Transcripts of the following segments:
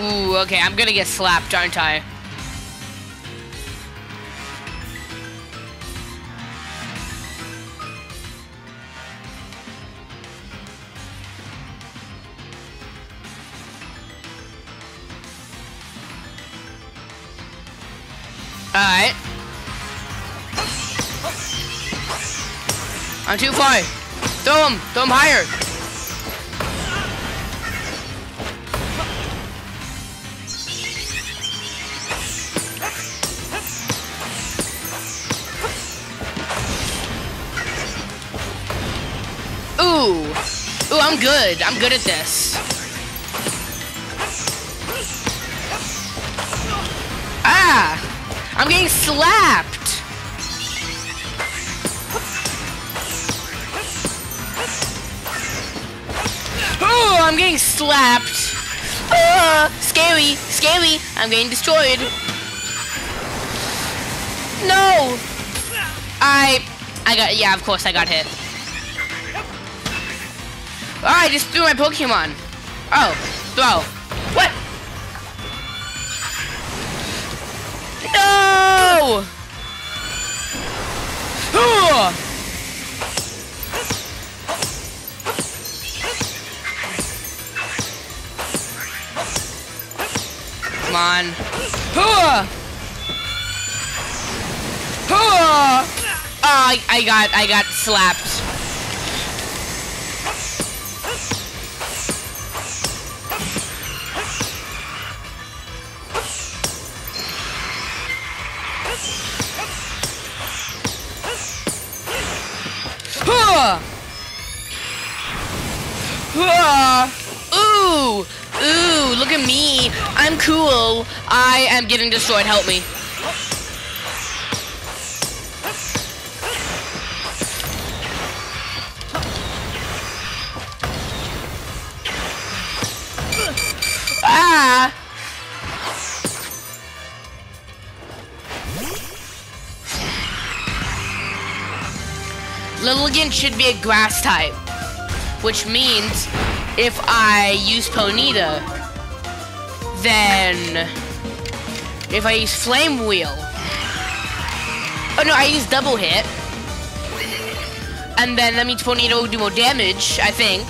Ooh, okay, I'm gonna get slapped, aren't I? Alright. I'm too far. Throw him. Throw him higher. Ooh. Ooh, I'm good. I'm good at this. Ah! I'm getting slapped! I'm getting slapped! Ah, scary, scary! I'm getting destroyed! No! I... I got... Yeah, of course I got hit. Oh, I just threw my Pokemon. Oh, throw. What? No! On. Oh, I, I got I got slapped. Ooh! Look at me. I'm cool. I am getting destroyed. Help me. Ah! Lilligant should be a grass type, which means if I use Ponyta, then if I use Flame Wheel, oh no, I use Double Hit, and then that means Ponyta will do more damage, I think,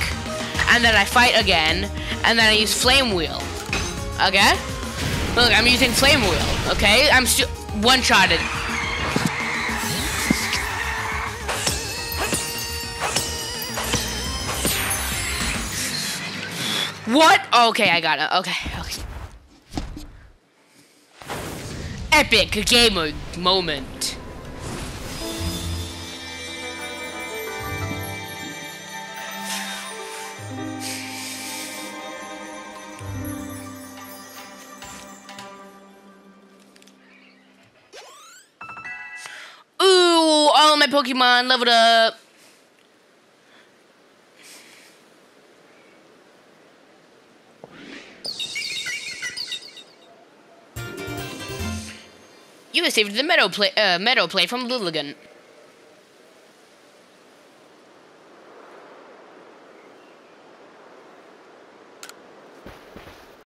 and then I fight again, and then I use Flame Wheel, okay? Look, I'm using Flame Wheel, okay? I'm still one-shotted. What? Okay, I got it. Okay, okay. Epic gamer moment. Ooh, all my Pokemon leveled up. You received the Meadow Plate, uh, Meadow Plate from Lilligant.